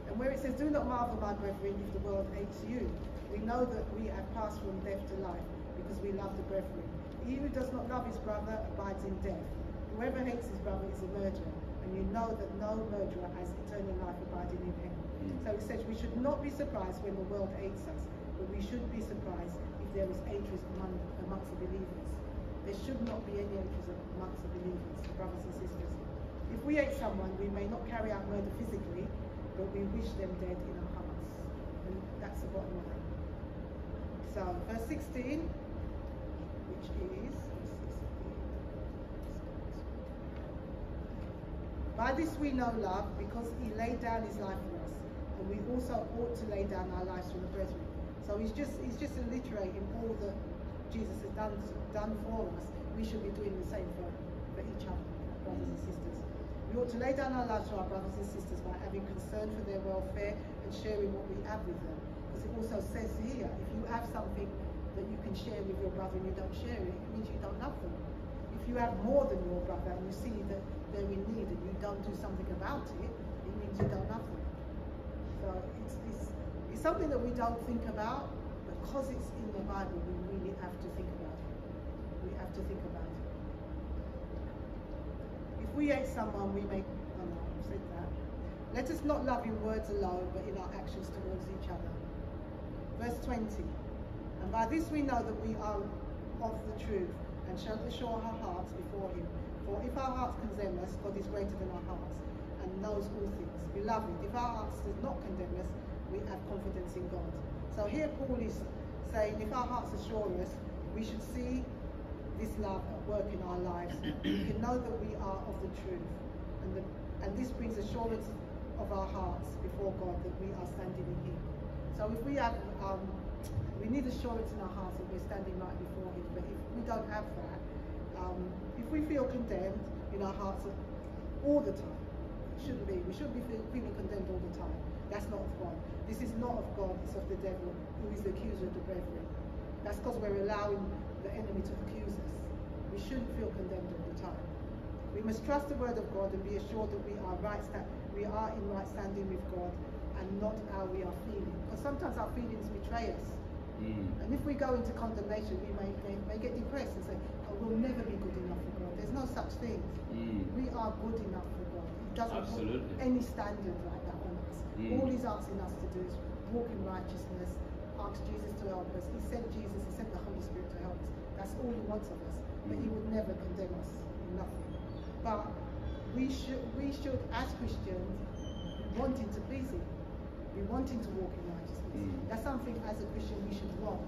Speaker 1: And where it says, Do not marvel, my brethren, if the world hates you. We know that we have passed from death to life because we love the brethren. He who does not love his brother abides in death. Whoever hates his brother is a murderer, and you know that no murderer has eternal life abiding in him.
Speaker 2: Mm.
Speaker 1: So it says we should not be surprised when the world hates us, but we should be surprised if there is hatred among, amongst the believers. There should not be any hatred amongst the believers, the brothers and sisters. If we hate someone, we may not carry out murder physically, but we wish them dead in our hearts. And that's the bottom line. So, verse 16, is. By this we know love, because he laid down his life for us, and we also ought to lay down our lives for the brethren. So he's just he's just alliterating all that Jesus has done done for us. We should be doing the same for, for each other, brothers and sisters. We ought to lay down our lives for our brothers and sisters by having concern for their welfare and sharing what we have with them. Because it also says here, if you have something that you can share with your brother and you don't share it, it means you don't love them. If you have more than your brother and you see that they're in need and you don't do something about it, it means you don't love them. So it's, it's, it's something that we don't think about, because it's in the Bible, we really have to think about it. We have to think about it. If we hate someone, we make, oh no, I've said that. Let us not love in words alone, but in our actions towards each other. Verse 20. And by this we know that we are of the truth, and shall assure our hearts before him. For if our hearts condemn us, God is greater than our hearts, and knows all things. Beloved, if our hearts does not condemn us, we have confidence in God. So here Paul is saying, if our hearts assure us, we should see this love at work in our lives. we can know that we are of the truth, and, the, and this brings assurance of our hearts before God that we are standing in Him. So if we have, um, we need assurance in our hearts that we're standing right before Him. But if we don't have that, um, if we feel condemned in our hearts all the time, it shouldn't be. We shouldn't be feeling condemned all the time. That's not of God. This is not of God. It's of the devil, who is the accuser of the brethren. That's because we're allowing the enemy to accuse us. We shouldn't feel condemned all the time. We must trust the word of God and be assured that we are right sta- we are in right standing with God and not how we are feeling. Because sometimes our feelings betray us.
Speaker 2: Mm.
Speaker 1: And if we go into condemnation, we may, may, may get depressed and say, oh, we'll never be good enough for God. There's no such thing.
Speaker 2: Mm.
Speaker 1: We are good enough for God. He doesn't
Speaker 2: Absolutely.
Speaker 1: put any standard like that on us.
Speaker 2: Mm.
Speaker 1: All he's asking us to do is walk in righteousness, ask Jesus to help us. He sent Jesus, he sent the Holy Spirit to help us. That's all he wants of us. But he
Speaker 2: Mm.
Speaker 1: would never condemn us in nothing. But we should, we should, as Christians, wanting to please him. Be wanting to walk in righteousness.
Speaker 2: Mm.
Speaker 1: That's something as a Christian we should want.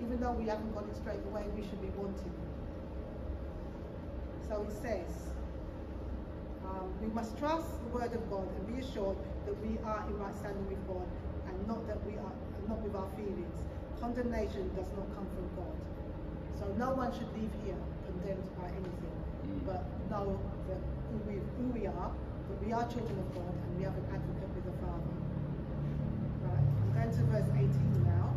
Speaker 1: Even though we haven't got it straight away, we should be wanting. So it says, um, we must trust the word of God and be assured that we are in right standing with God and not that we are not with our feelings. Condemnation does not come from God. So no one should leave here condemned by anything,
Speaker 2: Mm.
Speaker 1: but know that who we, who we are, that we are children of God and we have an advocate with the Father. Going to verse 18 now.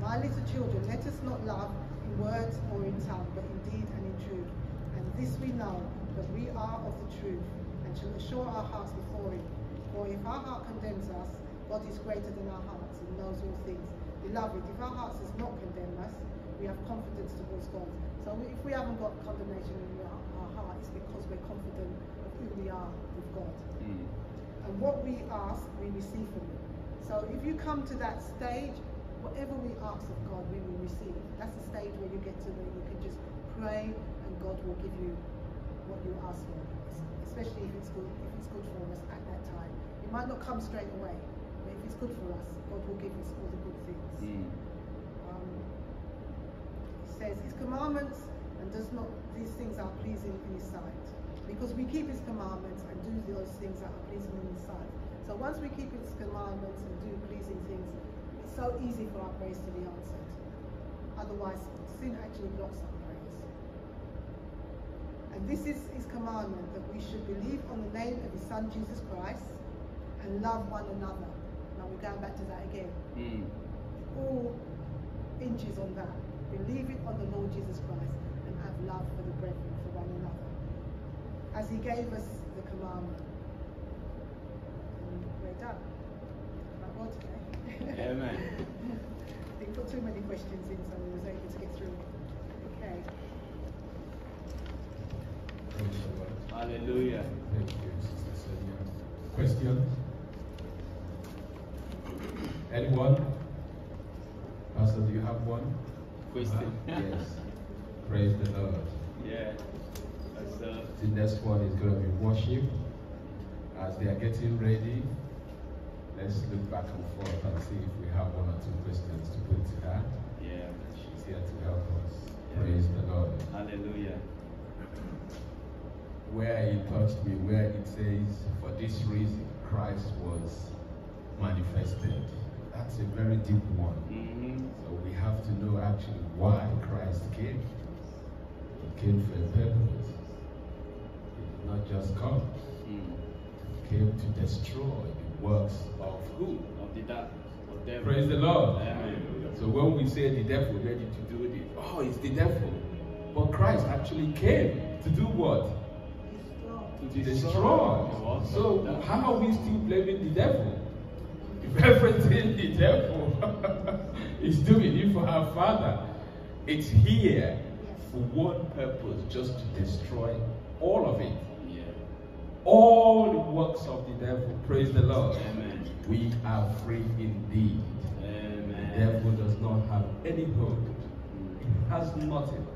Speaker 1: My little children, let us not love in words or in tongue, but in deed and in truth. And this we know, that we are of the truth, and shall assure our hearts before him. For if our heart condemns us, God is greater than our hearts and knows all things. Beloved, if our hearts does not condemn us, we have confidence towards God. So if we haven't got condemnation in our, our heart, it's because we're confident of who we are with God.
Speaker 2: Mm.
Speaker 1: And what we ask, we receive from him. So if you come to that stage, whatever we ask of God, we will receive. That's the stage where you get to where you can just pray and God will give you what you ask for, especially if it's good, if it's good for us at that time. It might not come straight away, but if it's good for us, God will give us all the good things.
Speaker 2: Mm.
Speaker 1: Um, it says his commandments and does not these things are pleasing in his sight because we keep his commandments and do those things that are pleasing in his sight so once we keep his commandments and do pleasing things it's so easy for our prayers to be answered otherwise sin actually blocks our prayers and this is his commandment that we should believe on the name of his son jesus christ and love one another now we're going back to that again
Speaker 2: Mm.
Speaker 1: all hinges on that. Believe it on the Lord Jesus Christ and have love for the brethren, for one another. As he gave us the commandment. And we're done. Like God today.
Speaker 2: Amen.
Speaker 1: Didn't put too many questions in, so we was able to get through. Okay.
Speaker 5: Praise the Lord.
Speaker 2: Hallelujah.
Speaker 5: Thank you, Sister Sonia. Question? Anyone? Pastor, do you have one?
Speaker 2: Question.
Speaker 5: Yes. Praise the Lord.
Speaker 2: Yeah. That's uh,
Speaker 5: The next one is going to be worship. As they are getting ready, let's look back and forth and see if we have one or two questions to put to her.
Speaker 2: yeah.
Speaker 5: She's here to help us. Praise the Lord.
Speaker 2: Hallelujah.
Speaker 5: where he touched me, where it says, For this reason Christ was manifested. That's a very deep one.
Speaker 2: Mm-hmm.
Speaker 5: So we have to know actually why Christ came. He came for a purpose. He did not just come,
Speaker 2: Mm.
Speaker 5: he came to destroy the works of who?
Speaker 2: Of the darkness. Of devil.
Speaker 5: Praise the Lord.
Speaker 2: Amen.
Speaker 5: So when we say the devil ready to do this, oh, it's the devil. But Christ actually came to do what?
Speaker 1: Destroy.
Speaker 5: to
Speaker 2: destroy
Speaker 5: destroy.
Speaker 2: the works
Speaker 5: So how are we still blaming the devil? If everything the devil is doing it for our Father, it's here for one purpose, just to destroy all of it. All the works of the devil. Praise the Lord.
Speaker 2: Amen.
Speaker 5: We are free indeed. The devil does not have any hold.
Speaker 2: Mm.
Speaker 5: It has nothing.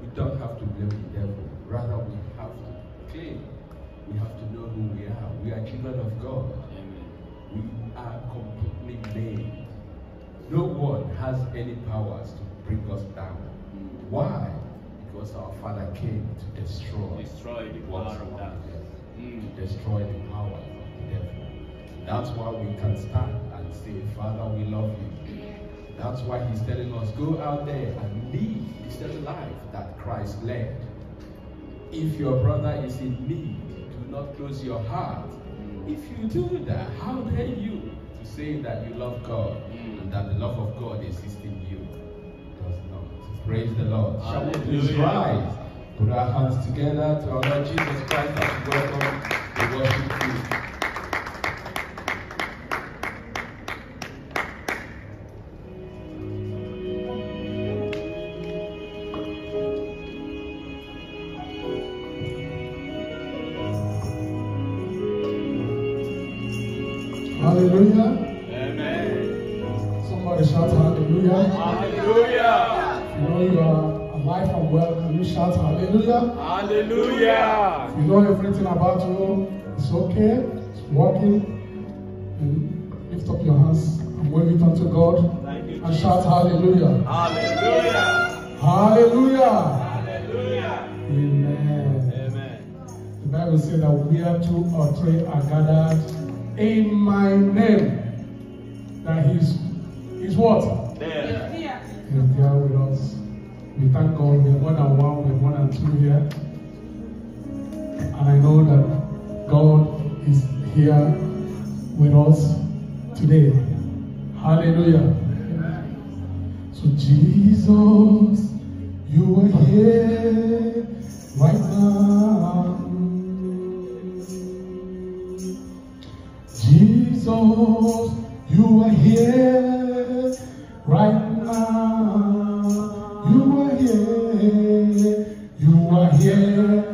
Speaker 5: We don't have to blame the devil. Rather, we have to claim. We have to know who we are. We are children of God.
Speaker 2: Amen.
Speaker 5: We are completely made. No one has any powers to bring us down.
Speaker 2: Mm.
Speaker 5: Why? Because our Father came to destroy
Speaker 2: Destroy the power of darkness.
Speaker 5: Destroy the power of the devil. That's why we can stand and say, Father, we love you. That's why He's telling us, go out there and live the same life that Christ led. If your brother is in need, do not close your heart. If you do that, how dare you to say that you love God and that the love of God exists in you? It does not. Praise the Lord. Shall we please rise? Put our hands together to our Lord Jesus Christ as we welcome the worship team.
Speaker 6: Hallelujah? Hallelujah. You know everything about you, it's okay, it's working. And lift up your hands and wave it unto God
Speaker 2: Thank you,
Speaker 6: and shout hallelujah.
Speaker 2: Hallelujah.
Speaker 6: Hallelujah.
Speaker 2: Hallelujah.
Speaker 6: Amen.
Speaker 2: Amen.
Speaker 6: The Bible says that where two or three are gathered in my name, that he's, he's what?
Speaker 2: There.
Speaker 6: is there with us. We thank God we're more than one, we're more than two here. And I know that God is here with us today. Hallelujah. So, Jesus, you are here right now. Jesus, you are here right now. You are here. You are here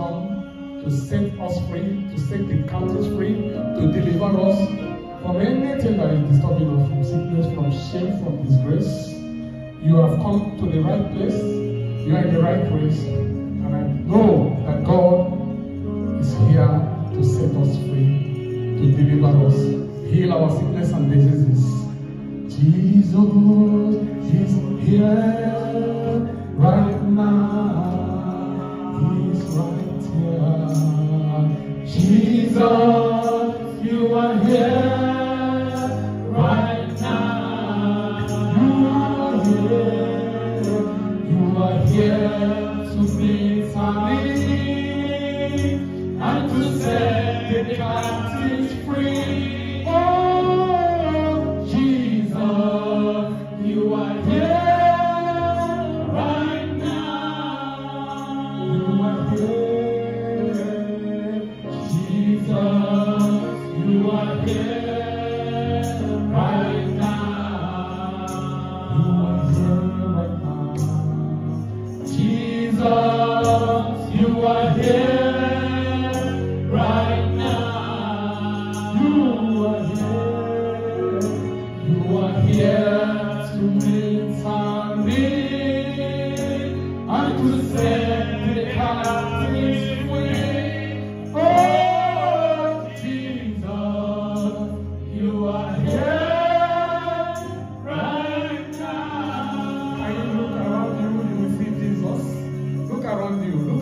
Speaker 6: come to set us free, to set the captives free, to deliver us from anything that is disturbing us, from sickness, from shame, from disgrace. You have come to the right place. You are in the right place. And I know that God is here to set us free, to deliver us, heal our sickness and diseases. Jesus is here right now. He's right Jesus.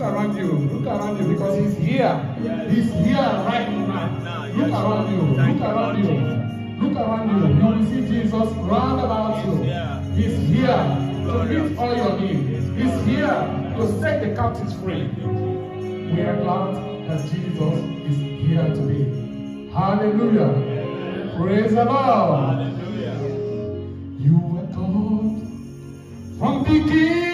Speaker 6: around you. Look around you because he's here. He's here right now. Look around you. Look around you. Look around you. You will see Jesus round about you. He's here to meet all your needs. He's here to set the captives free. We are glad that Jesus is here today. Hallelujah. Praise the Lord. You were called from beginning.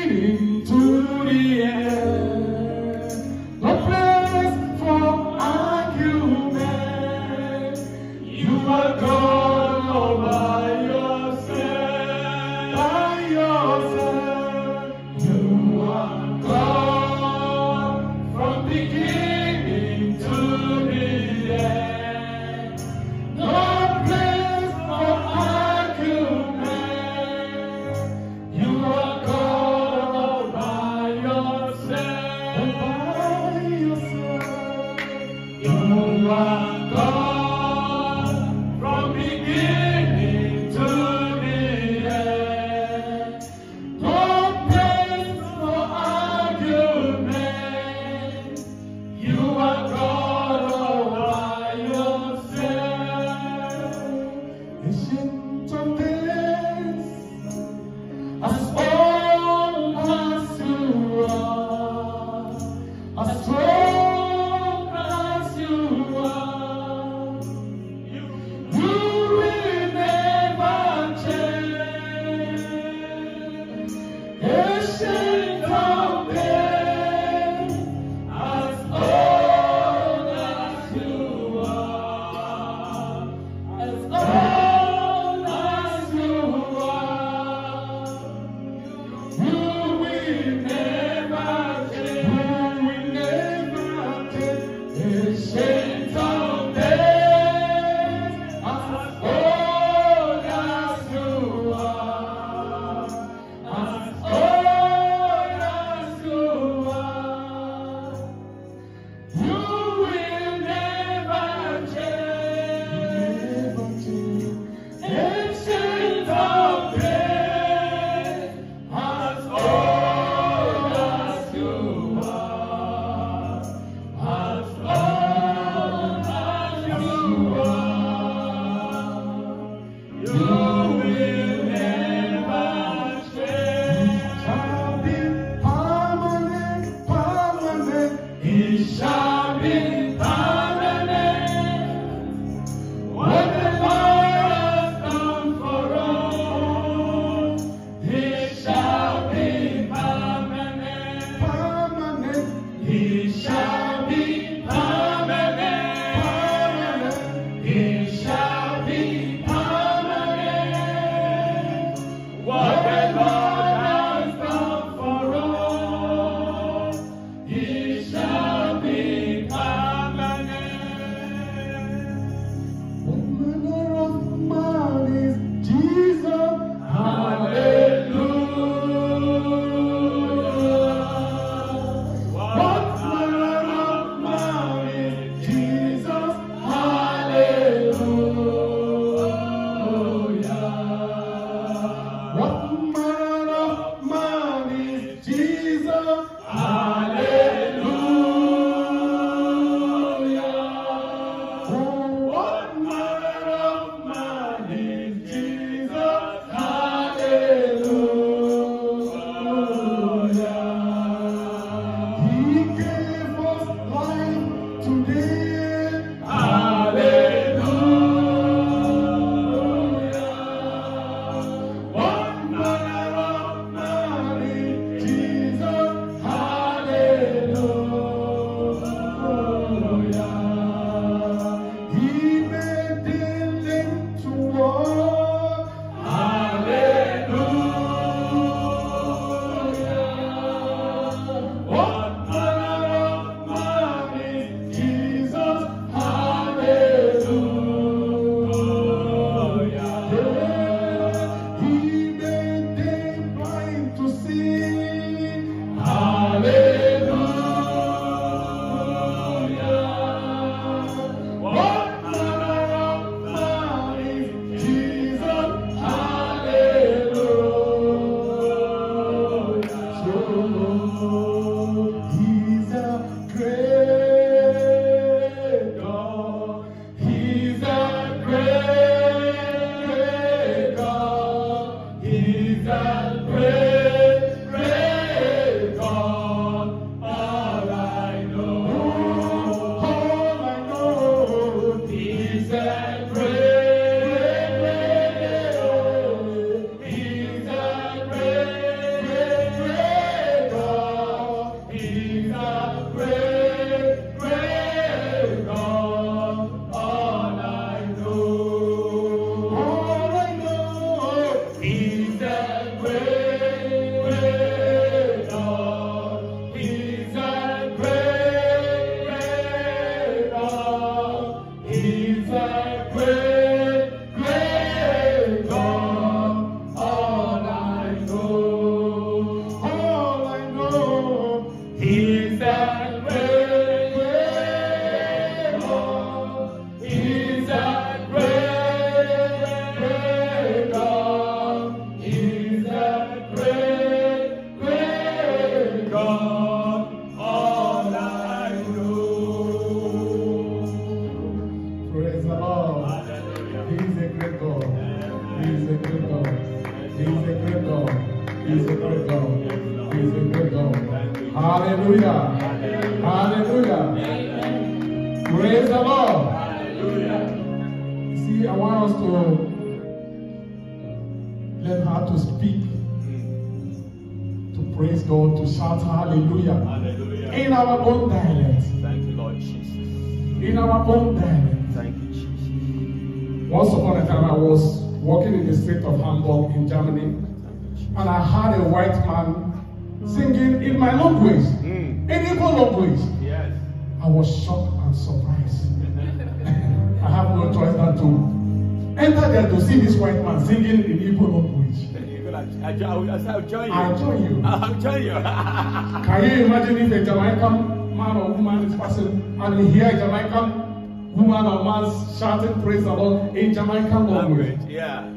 Speaker 6: And you I'll join you. Can you imagine if a Jamaican man or woman person, and here Jamaican, woman or man shouting praise the Lord in Jamaican language.
Speaker 2: Yeah.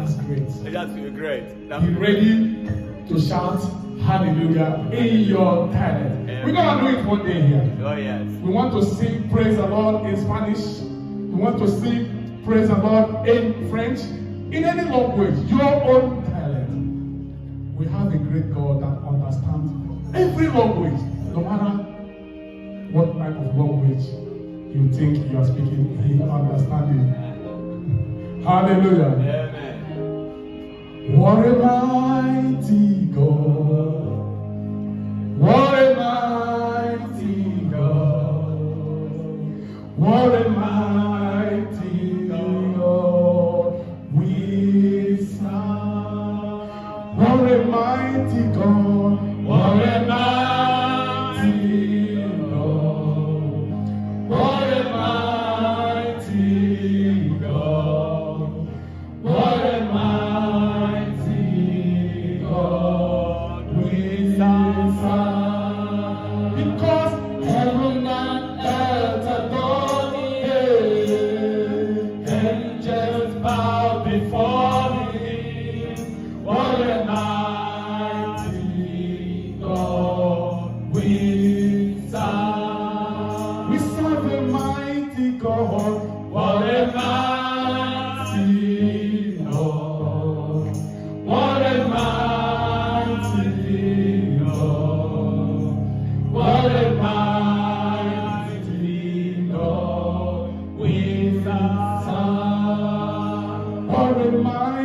Speaker 6: That's great.
Speaker 2: That's great.
Speaker 6: That's Be ready to shout hallelujah in your talent. We're gonna do it one day here.
Speaker 2: Oh yes.
Speaker 6: We want to sing praise the Lord in Spanish. We want to sing praise the Lord in French. In any language, your own. We have a great God that understands every language, no matter what type of language you think you are speaking, he understands it. Hallelujah.
Speaker 2: Amen.
Speaker 6: What a mighty God. What a mighty God. What a mighty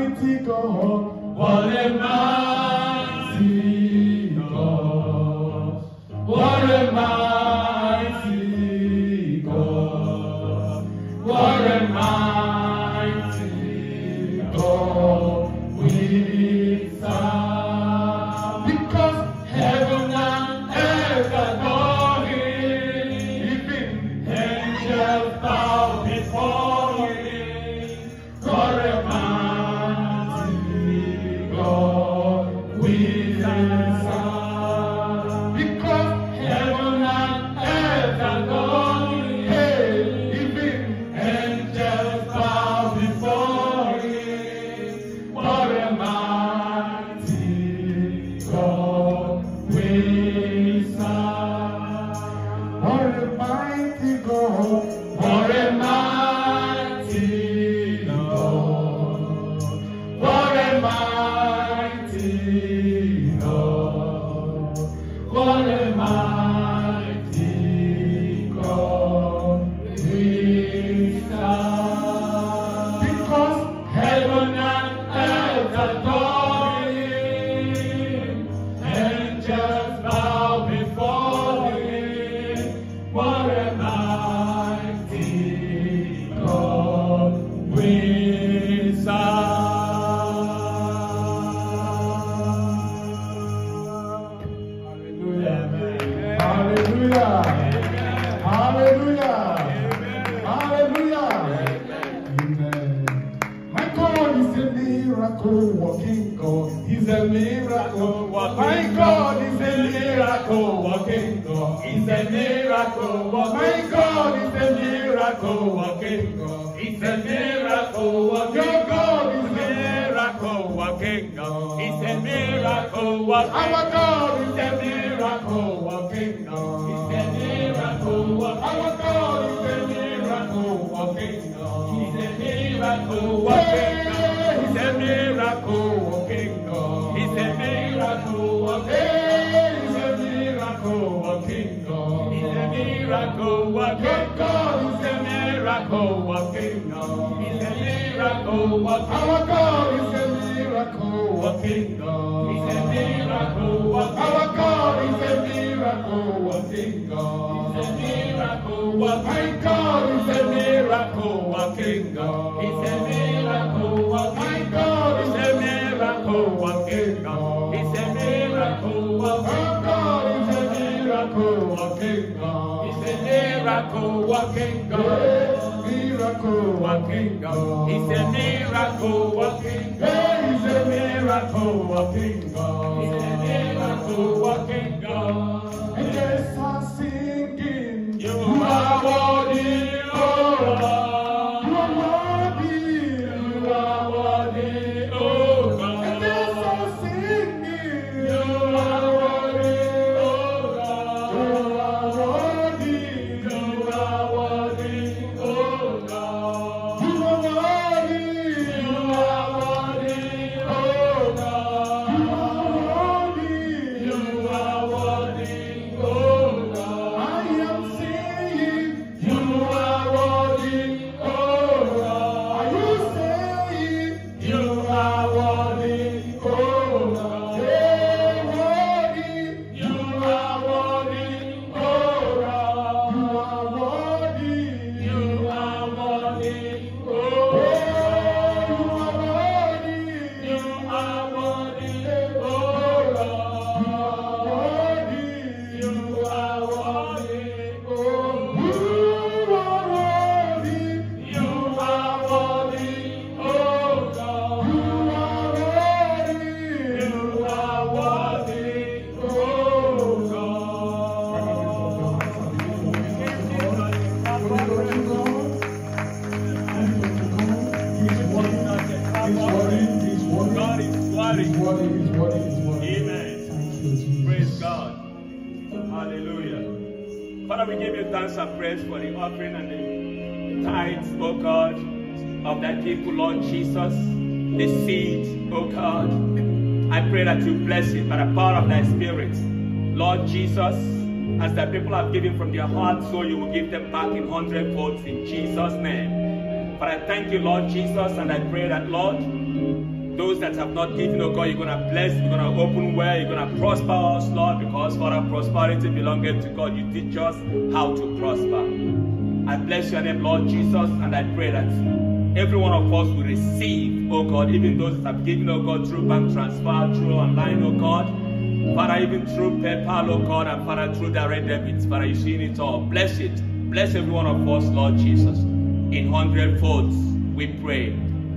Speaker 6: What a working God. He's a miracle My God is a miracle working God. He's a miracle My God is a miracle working God. He's a miracle Your God is a miracle working God. He's a miracle Our God is a miracle working God. He's a miracle Our God is a miracle working God. He's a miracle miracle He's a miracle working God. He's a miracle working God. He's a miracle working God. He's a miracle working Our God is a miracle working God. He's a miracle working Our God is a miracle working God. He's a miracle working God is a miracle working God. He's a miracle working God is miracle working God. He's a miracle working My God is a miracle working God. He's a miracle working God. Miracle. He's a miracle working God. He's a miracle working God. He's a miracle.
Speaker 2: The people have given from their heart, so you will give them back in hundredfold in Jesus' name. But I thank you, Lord Jesus, and I pray that, Lord, Those that have not given, oh God, you're going to bless, you're going to open well, you're going to prosper us, Lord, because for our prosperity belongeth to God. You teach us how to prosper. I bless your name, Lord Jesus, and I pray that every one of us will receive, oh God, even those that have given, oh God, through bank transfer, through online, oh God. Father, even through PayPal, oh God, and Father, through direct debits, Father, you see it all. Bless it. Bless every one of us, Lord Jesus. In hundred folds, we pray.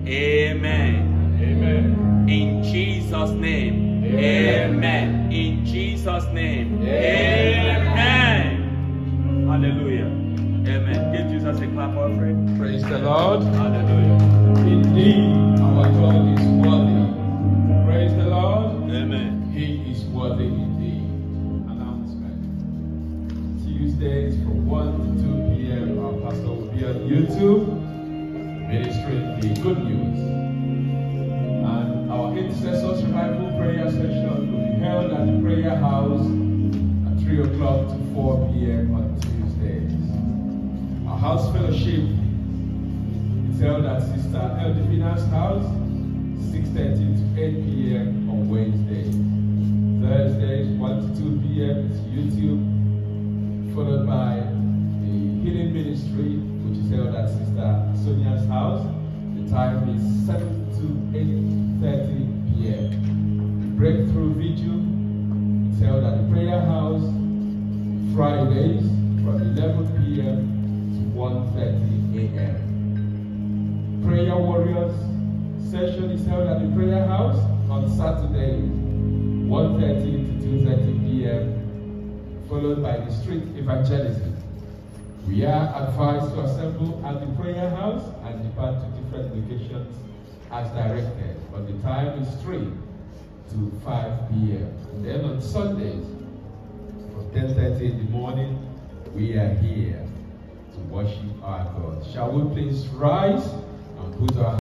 Speaker 2: Amen.
Speaker 5: Amen.
Speaker 2: In Jesus' name.
Speaker 5: Amen.
Speaker 2: Amen. In Jesus' name. Amen. Hallelujah. Amen. Give Jesus a clap offering.
Speaker 5: Praise the Lord.
Speaker 2: Hallelujah.
Speaker 5: Indeed, our God is Tuesdays from 1 to 2 p.m. Our pastor will be on YouTube ministering the good news. And our intercessors revival prayer session will be held at the prayer house at 3 o'clock to 4 p.m. on Tuesdays. Our house fellowship is held at Sister Eldefina's house, 6.30 to 8 p.m. on Wednesdays. Thursdays, 1 to 2 p.m. is YouTube, followed by the Healing Ministry, which is held at Sister Sonia's house. The time is 7 to 8.30 p.m. Breakthrough Vigil is held at the Prayer House, Fridays from 11 p.m. to 1.30 a.m. Prayer Warriors session is held at the Prayer House on Saturday, 1.30 to 2.30 p.m., followed by the street evangelism. We are advised to assemble at the Prayer House and depart to different locations as directed, but the time is 3 to 5 p.m. And then on Sundays, from 10.30 in the morning, we are here to worship our God. Shall we please rise and put our